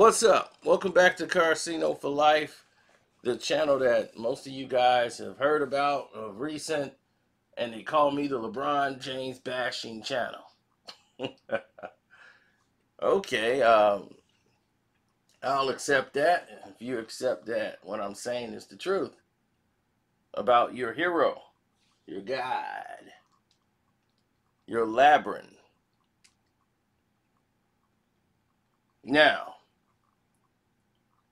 What's up? Welcome back to Karceno for Life, the channel that most of you guys have heard about of recent, and they call me the LeBron James bashing channel. okay, um, I'll accept that if you accept that what I'm saying is the truth about your hero, your God, your labyrinth. Now,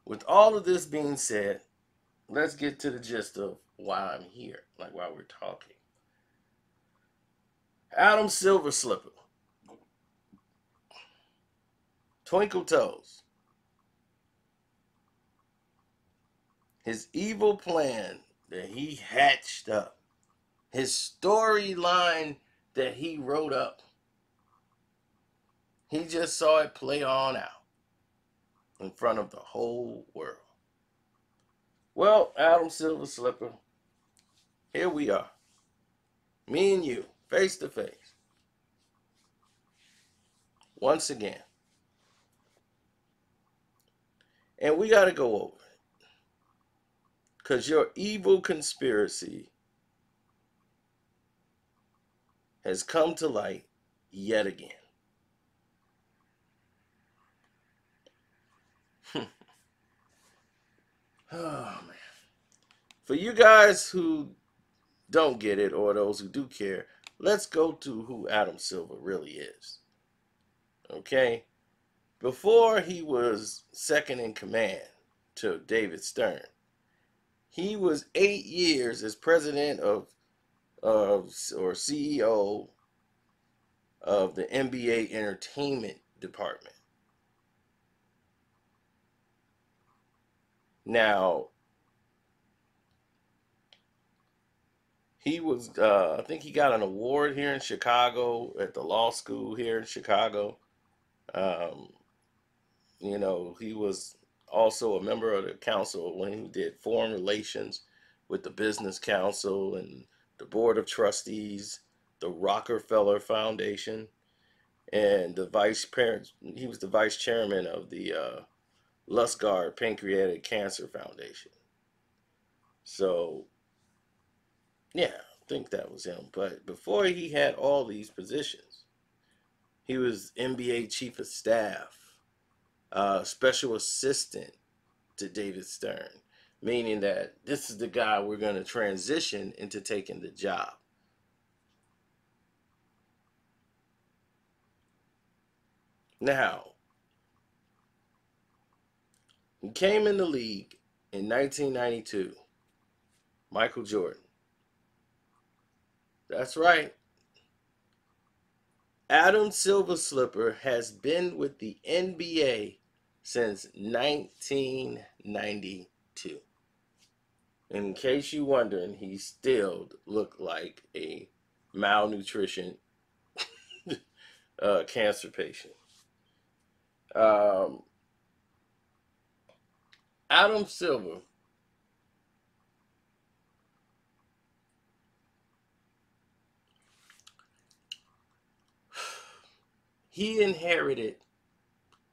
with all of this being said, let's get to the gist of why I'm here, like why we're talking. Adam Silver Slipper, Twinkle Toes, his evil plan that he hatched up, his storyline that he wrote up, he just saw it play on out in front of the whole world. Well, Adam Silver Slipper, here we are. Me and you, face to face. Once again. And we got to go over it. Because your evil conspiracy has come to light yet again. Oh man. For you guys who don't get it or those who do care, let's go to who Adam Silver really is. Okay? Before he was second in command to David Stern, he was eight years as president of, of or CEO of the NBA entertainment department. Now, he was, uh, I think he got an award here in Chicago at the law school here in Chicago. Um, you know, he was also a member of the council when he did foreign relations with the Business Council and the Board of Trustees, the Rockefeller Foundation, and the vice parent. He was the vice chairman of the uh, Lustgarten Pancreatic Cancer Foundation. So, yeah, I think that was him. But before he had all these positions, he was NBA Chief of Staff, uh, Special Assistant to David Stern, meaning that this is the guy we're going to transition into taking the job. Now, he came in the league in 1992. Michael Jordan. That's right. Adam Silver Slipper has been with the NBA since 1992. In case you're wondering, he still looked like a malnutrition uh, cancer patient. Um, Adam Silver he inherited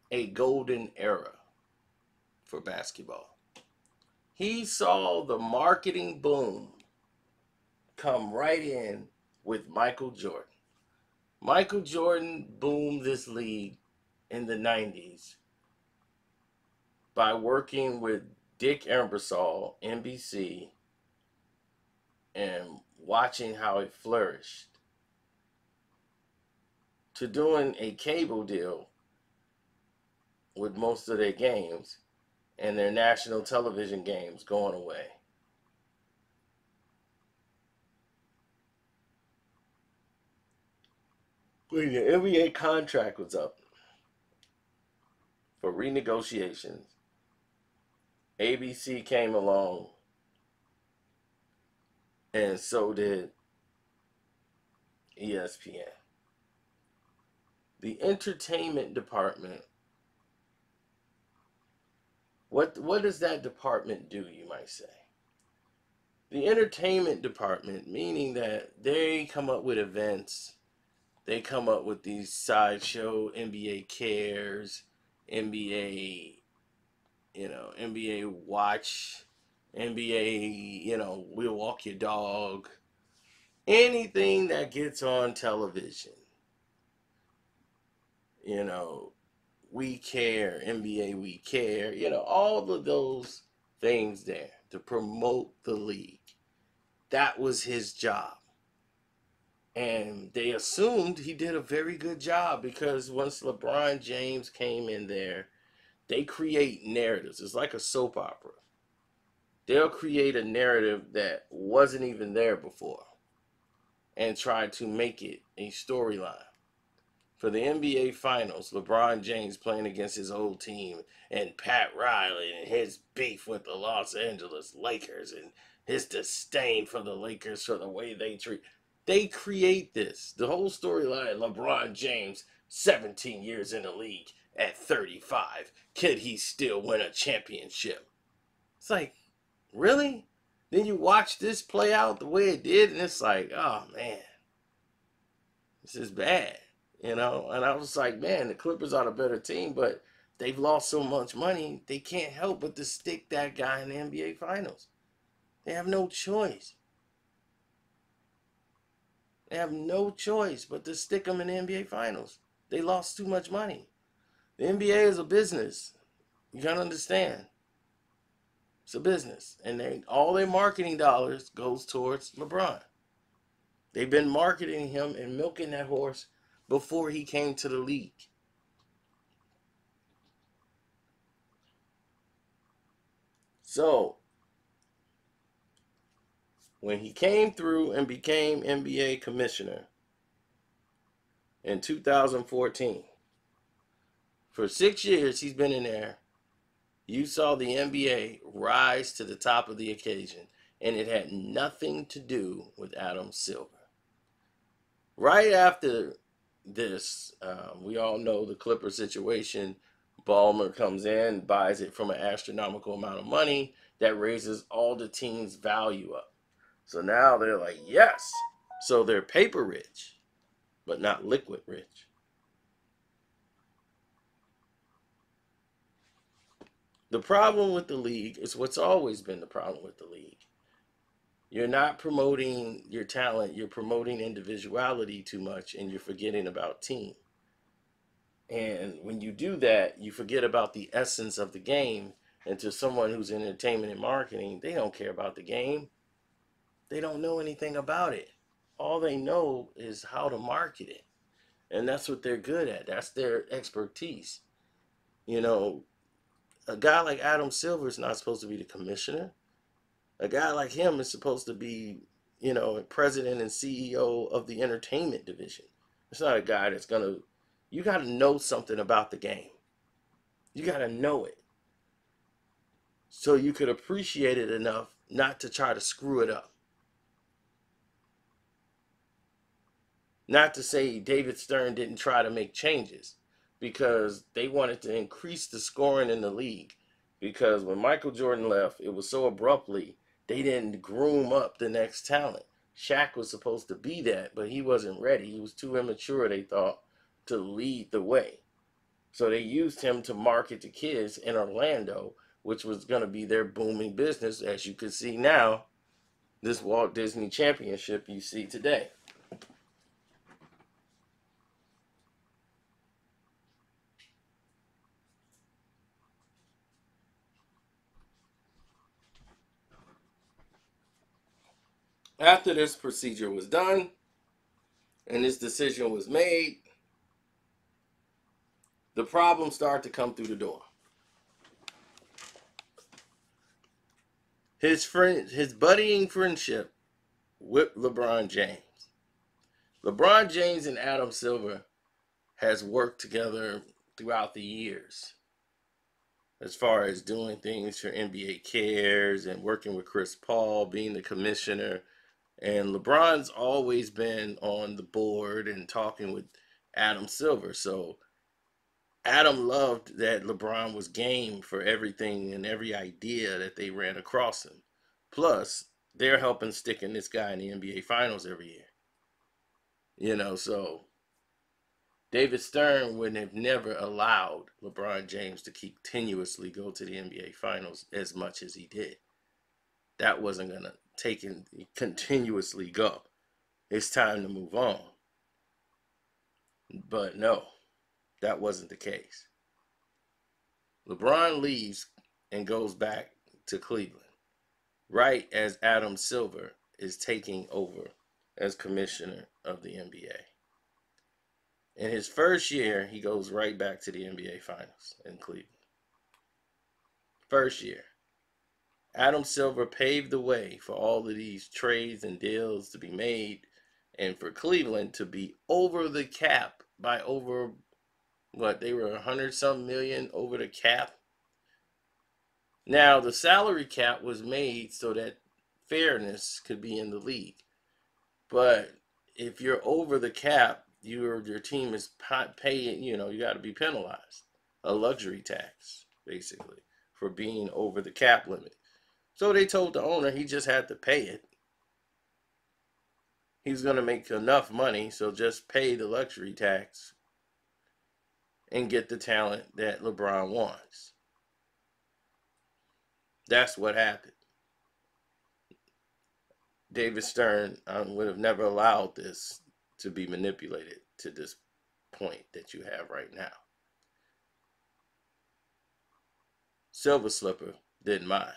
a golden era for basketball. He saw the marketing boom come right in with Michael Jordan. Michael Jordan boomed this league in the 90s by working with Dick Ebersol, NBC, and watching how it flourished, to doing a cable deal with most of their games and their national television games going away. When the NBA contract was up for renegotiations, ABC came along, and so did ESPN. The entertainment department. What what does that department do, you might say? The entertainment department, meaning that they come up with events, they come up with these sideshow NBA cares, NBA you know, NBA Watch, NBA, you know, We'll Walk Your Dog, anything that gets on television. You know, We Care, NBA We Care, you know, all of those things there to promote the league. That was his job. And they assumed he did a very good job because once LeBron James came in there, they create narratives. It's like a soap opera. They'll create a narrative that wasn't even there before and try to make it a storyline. For the NBA Finals, LeBron James playing against his old team and Pat Riley and his beef with the Los Angeles Lakers and his disdain for the Lakers for the way they treat. They create this. The whole storyline LeBron James, 17 years in the league, at 35, could he still win a championship? It's like, really? Then you watch this play out the way it did, and it's like, oh man, this is bad, you know? And I was like, man, the Clippers are a better team, but they've lost so much money, they can't help but to stick that guy in the NBA Finals. They have no choice. They have no choice but to stick him in the NBA Finals. They lost too much money. The NBA is a business. You gotta understand. It's a business, and they all their marketing dollars goes towards LeBron. They've been marketing him and milking that horse before he came to the league. So when he came through and became NBA commissioner in 2014, for six years he's been in there. You saw the NBA rise to the top of the occasion, and it had nothing to do with Adam Silver. Right after this, um, we all know the Clipper situation. Ballmer comes in, buys it from an astronomical amount of money that raises all the team's value up. So now they're like, yes. So they're paper rich, but not liquid rich. The problem with the league is what's always been the problem with the league. You're not promoting your talent, you're promoting individuality too much, and you're forgetting about team. And when you do that, you forget about the essence of the game. And to someone who's in entertainment and marketing, they don't care about the game. They don't know anything about it. All they know is how to market it. And that's what they're good at. That's their expertise. You know, a guy like Adam Silver is not supposed to be the commissioner. A guy like him is supposed to be, you know, president and CEO of the entertainment division. It's not a guy that's going to, you got to know something about the game. You got to know it. So you could appreciate it enough not to try to screw it up. Not to say David Stern didn't try to make changes because they wanted to increase the scoring in the league. Because when Michael Jordan left, it was so abruptly, they didn't groom up the next talent. Shaq was supposed to be that, but he wasn't ready. He was too immature, they thought, to lead the way. So they used him to market to kids in Orlando, which was going to be their booming business, as you can see now, this Walt Disney Championship you see today. After this procedure was done and this decision was made, the problems start to come through the door. His friend, his buddying friendship with LeBron James. LeBron James and Adam Silver has worked together throughout the years as far as doing things for NBA Cares and working with Chris Paul, being the commissioner and LeBron's always been on the board and talking with Adam Silver. So Adam loved that LeBron was game for everything and every idea that they ran across him. Plus, they're helping sticking this guy in the NBA Finals every year. You know, so David Stern would have never allowed LeBron James to continuously go to the NBA Finals as much as he did. That wasn't going to take him continuously go. It's time to move on. But no, that wasn't the case. LeBron leaves and goes back to Cleveland right as Adam Silver is taking over as commissioner of the NBA. In his first year, he goes right back to the NBA Finals in Cleveland. First year. Adam Silver paved the way for all of these trades and deals to be made and for Cleveland to be over the cap by over what they were a hundred some million over the cap. Now the salary cap was made so that fairness could be in the league. But if you're over the cap, your your team is paying, you know, you got to be penalized. A luxury tax, basically, for being over the cap limit. So they told the owner he just had to pay it. He's going to make enough money, so just pay the luxury tax and get the talent that LeBron wants. That's what happened. David Stern um, would have never allowed this to be manipulated to this point that you have right now. Silver Slipper didn't mind.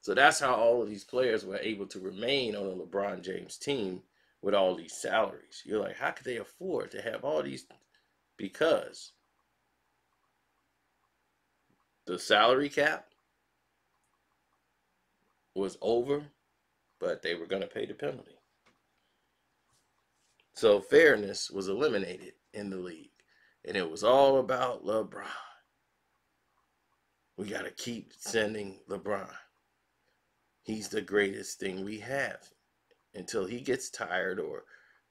So that's how all of these players were able to remain on a LeBron James team with all these salaries. You're like, how could they afford to have all these? Because the salary cap was over, but they were going to pay the penalty. So fairness was eliminated in the league. And it was all about LeBron. We got to keep sending LeBron. He's the greatest thing we have until he gets tired or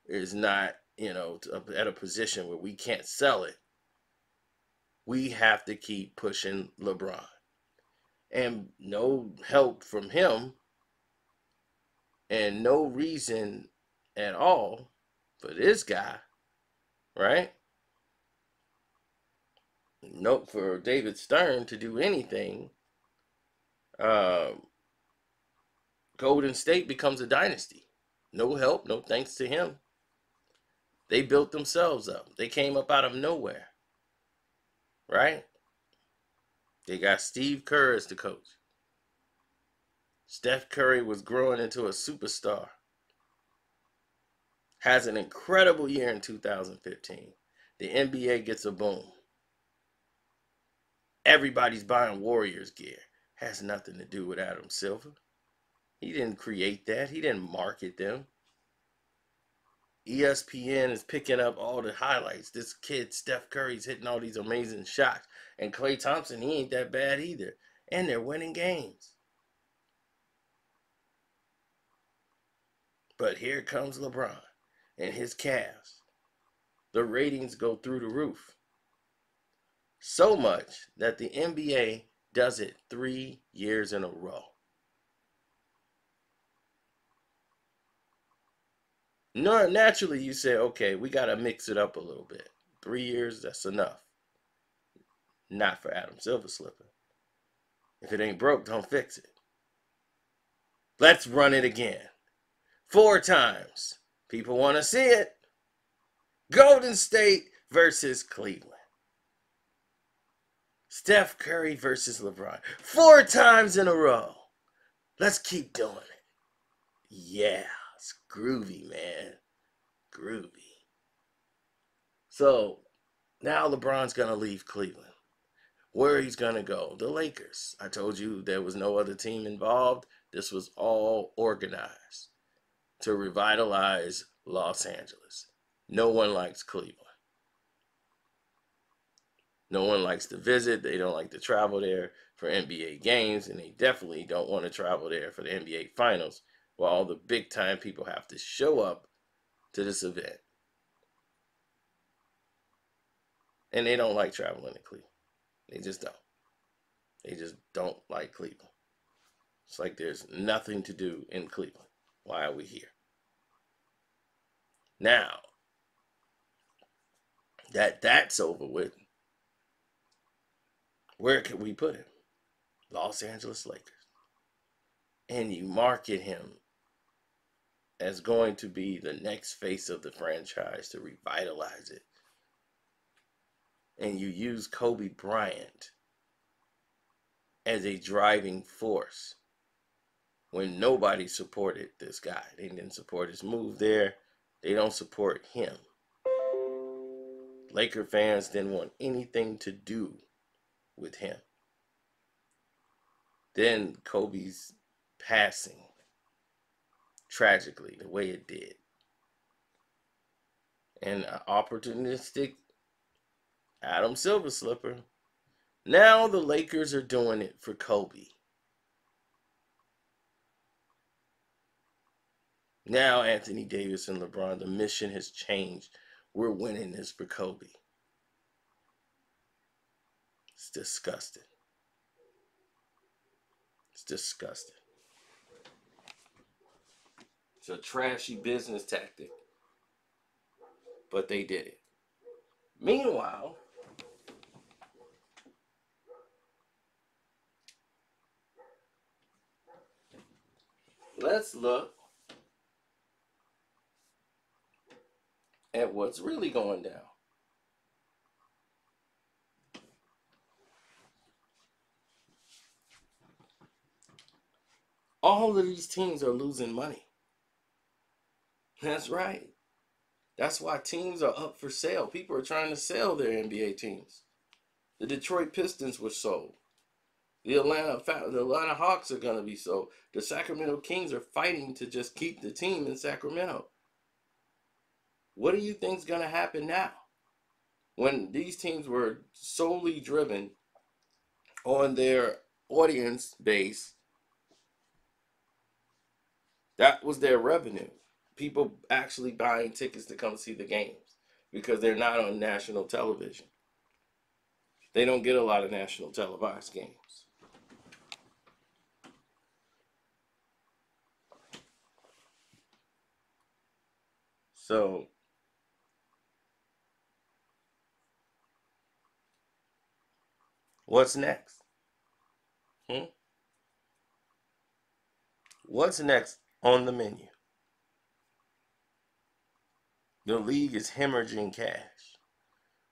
is not, you know, at a position where we can't sell it. We have to keep pushing LeBron. And no help from him and no reason at all for this guy, right? Nope, for David Stern to do anything, um, Golden State becomes a dynasty. No help, no thanks to him. They built themselves up. They came up out of nowhere, right? They got Steve Kerr as the coach. Steph Curry was growing into a superstar has an incredible year in 2015. The NBA gets a boom. Everybody's buying Warriors gear. Has nothing to do with Adam Silver. He didn't create that. He didn't market them. ESPN is picking up all the highlights. This kid, Steph Curry's hitting all these amazing shots. And Klay Thompson, he ain't that bad either. And they're winning games. But here comes LeBron and his Cavs. The ratings go through the roof. So much that the NBA does it three years in a row. Naturally, you say, okay, we got to mix it up a little bit. Three years, that's enough. Not for Adam Silver Slipper. If it ain't broke, don't fix it. Let's run it again. Four times. People want to see it. Golden State versus Cleveland. Steph Curry versus LeBron. Four times in a row. Let's keep doing it. Yeah, groovy, man. Groovy. So now LeBron's going to leave Cleveland. Where he's going to go? The Lakers. I told you there was no other team involved. This was all organized to revitalize Los Angeles. No one likes Cleveland. No one likes to visit. They don't like to travel there for NBA games, and they definitely don't want to travel there for the NBA finals, while all the big time people have to show up to this event. And they don't like traveling to Cleveland. They just don't. They just don't like Cleveland. It's like there's nothing to do in Cleveland. Why are we here? Now, that that's over with, where can we put him? Los Angeles Lakers. And you market him as going to be the next face of the franchise to revitalize it. And you use Kobe Bryant as a driving force when nobody supported this guy. They didn't support his move there. They don't support him. Laker fans didn't want anything to do with him. Then Kobe's passing, tragically, the way it did. And opportunistic Adam Silver Slipper. Now the Lakers are doing it for Kobe. Now Anthony Davis and LeBron, the mission has changed. We're winning this for Kobe. It's disgusting. It's disgusting. It's a trashy business tactic. But they did it. Meanwhile, let's look at what's really going down. All of these teams are losing money. That's right. That's why teams are up for sale. People are trying to sell their NBA teams. The Detroit Pistons were sold. The Atlanta the Atlanta Hawks are going to be sold. The Sacramento Kings are fighting to just keep the team in Sacramento. What do you think is going to happen now? When these teams were solely driven on their audience base, that was their revenue. People actually buying tickets to come see the games because they're not on national television. They don't get a lot of national televised games. So What's next? Hmm? What's next on the menu? The league is hemorrhaging cash.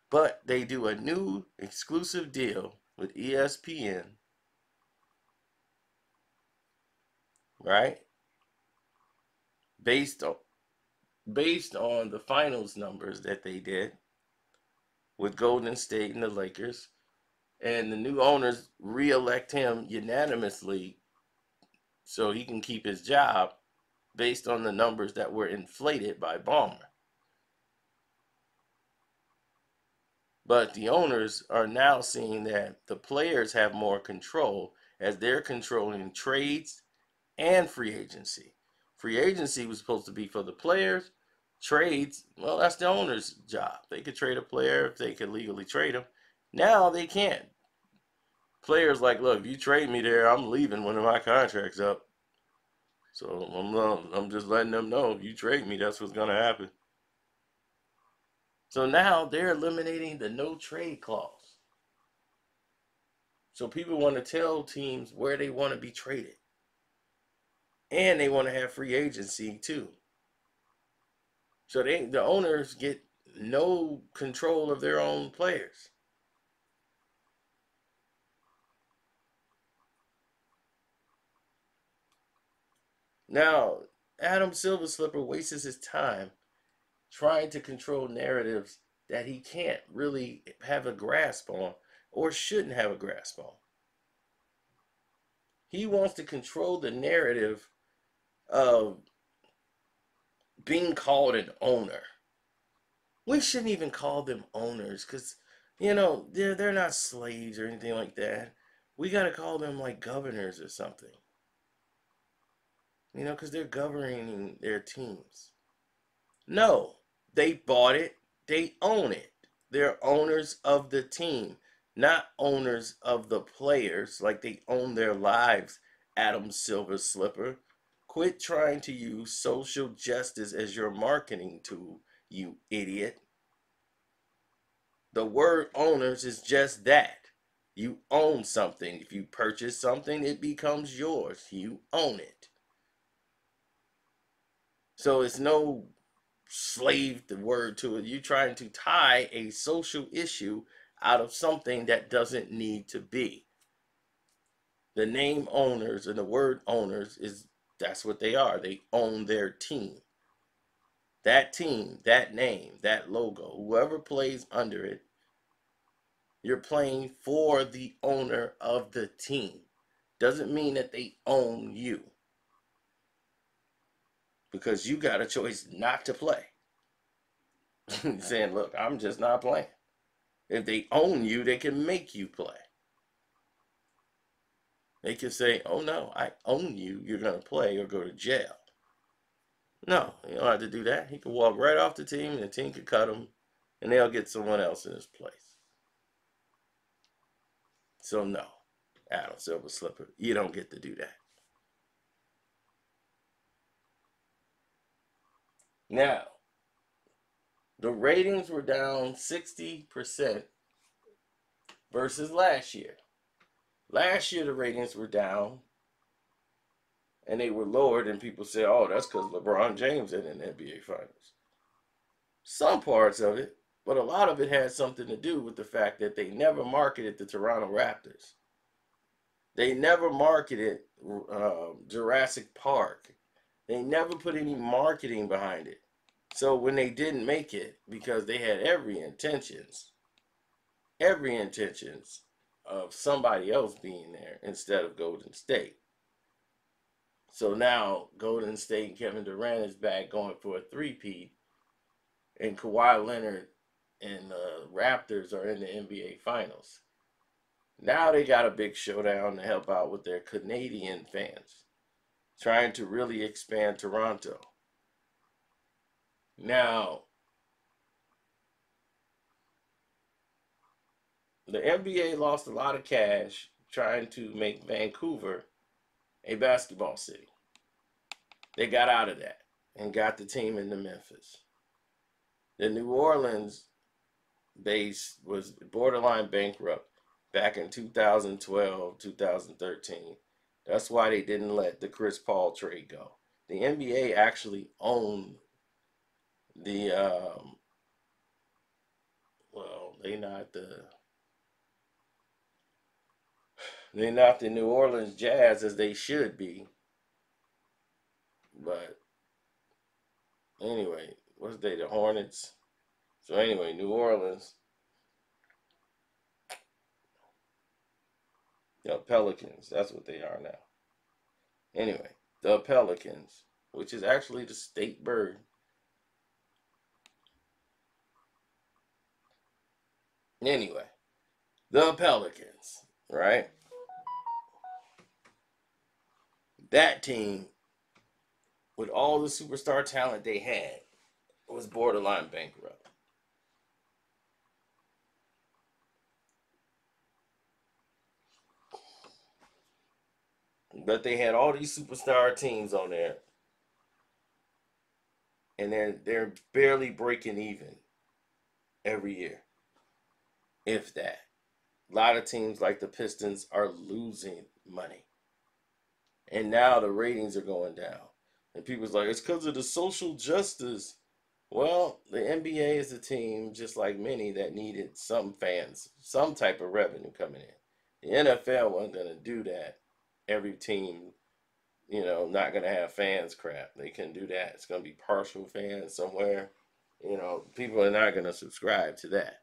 But they do a new exclusive deal with ESPN. Right? Based on based on the finals numbers that they did with Golden State and the Lakers and the new owners reelect him unanimously so he can keep his job based on the numbers that were inflated by Ballmer. But the owners are now seeing that the players have more control as they're controlling trades and free agency. Free agency was supposed to be for the players. Trades, well, that's the owner's job. They could trade a player if they could legally trade him. Now they can't. Players like, look, if you trade me there, I'm leaving when my contract's up. So I'm I'm just letting them know if you trade me, that's what's gonna happen. So now they're eliminating the no trade clause. So people want to tell teams where they want to be traded. And they want to have free agency too. So they the owners get no control of their own players. Now, Adam Silver Slipper wastes his time trying to control narratives that he can't really have a grasp on or shouldn't have a grasp on. He wants to control the narrative of being called an owner. We shouldn't even call them owners because, you know, they're, they're not slaves or anything like that. We got to call them like governors or something. You know, because they're governing their teams. No, they bought it, they own it. They're owners of the team, not owners of the players like they own their lives, Adam Silver Slipper. Quit trying to use social justice as your marketing tool, you idiot. The word owners is just that. You own something. If you purchase something, it becomes yours. You own it. So it's no slave the word to it. You're trying to tie a social issue out of something that doesn't need to be. The name owners and the word owners is that's what they are. They own their team. That team, that name, that logo, whoever plays under it, you're playing for the owner of the team. Doesn't mean that they own you. Because you got a choice not to play. Saying, look, I'm just not playing. If they own you, they can make you play. They can say, oh no, I own you. You're going to play or go to jail. No, you don't have to do that. He can walk right off the team and the team can cut him and they'll get someone else in his place. So no, Adam Silver Slipper, you don't get to do that. Now, the ratings were down 60% versus last year. Last year, the ratings were down and they were lowered, and people say, oh, that's because LeBron James in the NBA Finals. Some parts of it, but a lot of it had something to do with the fact that they never marketed the Toronto Raptors. They never marketed uh, Jurassic Park. They never put any marketing behind it. So when they didn't make it, because they had every intentions, every intentions of somebody else being there instead of Golden State. So now Golden State and Kevin Durant is back going for a three-peat, and Kawhi Leonard and the Raptors are in the NBA Finals. Now they got a big showdown to help out with their Canadian fans, trying to really expand Toronto. Now, the NBA lost a lot of cash trying to make Vancouver a basketball city. They got out of that and got the team into Memphis. The New Orleans base was borderline bankrupt back in 2012, 2013. That's why they didn't let the Chris Paul trade go. The NBA actually owned the um, well, they not the they're not the New Orleans Jazz as they should be. But anyway, what's they the Hornets? So anyway, New Orleans. The Pelicans, that's what they are now. Anyway, the Pelicans, which is actually the state bird Anyway, the Pelicans, right? That team, with all the superstar talent they had, was borderline bankrupt. But they had all these superstar teams on there. And they're they're barely breaking even every year if that. A lot of teams like the Pistons are losing money. And now the ratings are going down. And people's like, it's because of the social justice. Well, the NBA is a team, just like many, that needed some fans, some type of revenue coming in. The NFL wasn't going to do that. Every team, you know, not going to have fans crap. They can do that. It's going to be partial fans somewhere. You know, people are not going to subscribe to that.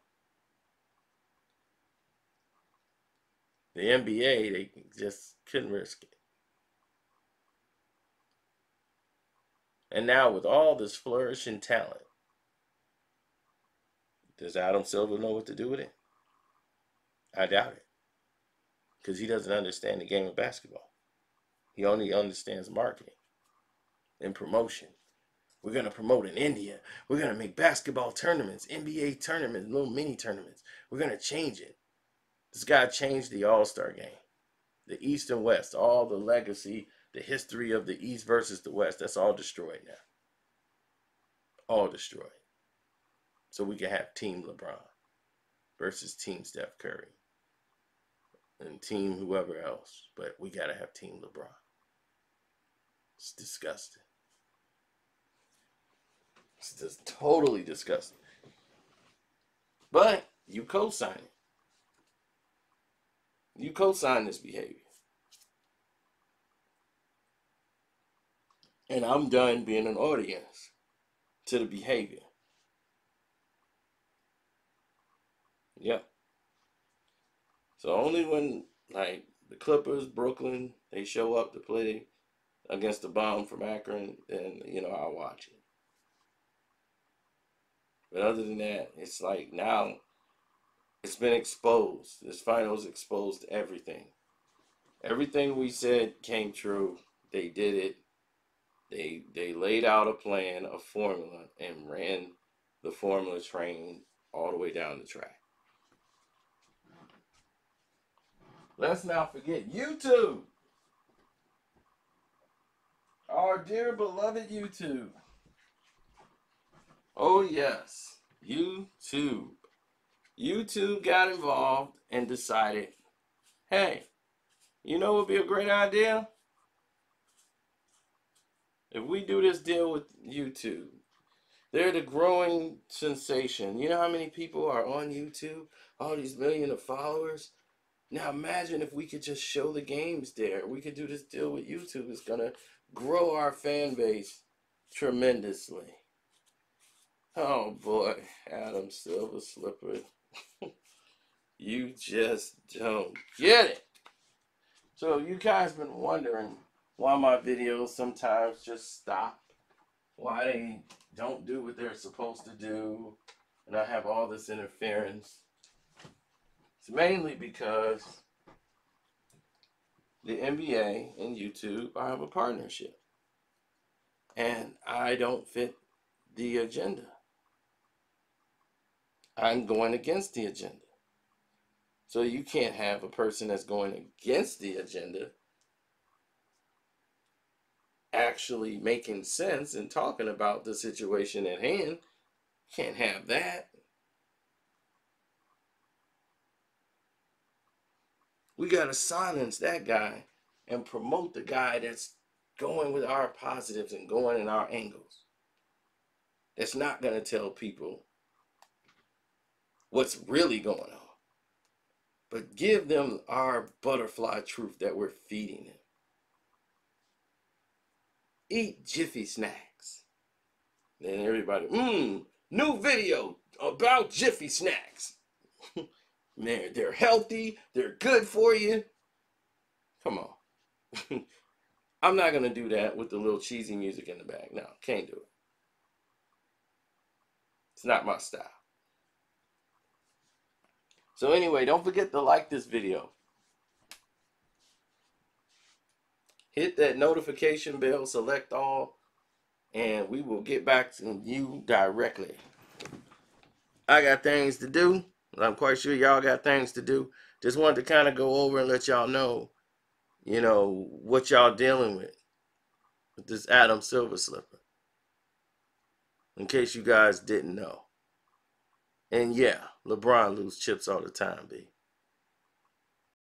The NBA, they just couldn't risk it. And now, with all this flourishing talent, does Adam Silver know what to do with it? I doubt it. Because he doesn't understand the game of basketball. He only understands marketing and promotion. We're going to promote in India. We're going to make basketball tournaments, NBA tournaments, little mini tournaments. We're going to change it. This guy changed the All Star game. The East and West, all the legacy, the history of the East versus the West, that's all destroyed now. All destroyed. So we can have Team LeBron. versus Team Steph Curry and Team whoever else. But we got to have Team LeBron. It's disgusting. It's just totally disgusting. But you co sign it. You co sign this behavior. And I'm done being an audience to the behavior. Yep. So only when like the Clippers, Brooklyn, they show up to play against the bomb from Akron, then you know I'll watch it. But other than that, it's like now it's been exposed. This finals exposed everything. Everything we said came true. They did it. They they laid out a plan, a formula, and ran the formula train all the way down the track. Let's not forget YouTube. Our dear beloved YouTube. Oh, yes, YouTube. YouTube got involved and decided hey, you know what would be a great idea? If we do this deal with YouTube, they're the growing sensation. You know how many people are on YouTube? All these million of followers. Now imagine if we could just show the games there. We could do this deal with YouTube. It's gonna grow our fan base tremendously. Oh boy, Adam Silver Slipper. you just don't get it. So you guys been wondering why my videos sometimes just stop, why they don't do what they're supposed to do, and I have all this interference. It's mainly because the NBA and YouTube I have a partnership. And I don't fit the agenda. I'm going against the agenda. So you can't have a person that's going against the agenda actually making sense and talking about the situation at hand. Can't have that. We got to silence that guy and promote the guy that's going with our positives and going in our angles. That's not going to tell people what's really going on. But give them our butterfly truth that we're feeding them. Eat Jiffy snacks. Then everybody, mmm, new video about Jiffy snacks. Man, they're healthy, they're good for you. Come on. I'm not gonna do that with the little cheesy music in the back. No, can't do it. It's not my style. So anyway, don't forget to like this video. Hit that notification bell, select all, and we will get back to you directly. I got things to do. I'm quite sure y'all got things to do. Just wanted to kind of go over and let y'all know, you know, what y'all dealing with with this Adam Silver slipper. In case you guys didn't know. And yeah, LeBron lose chips all the time, B.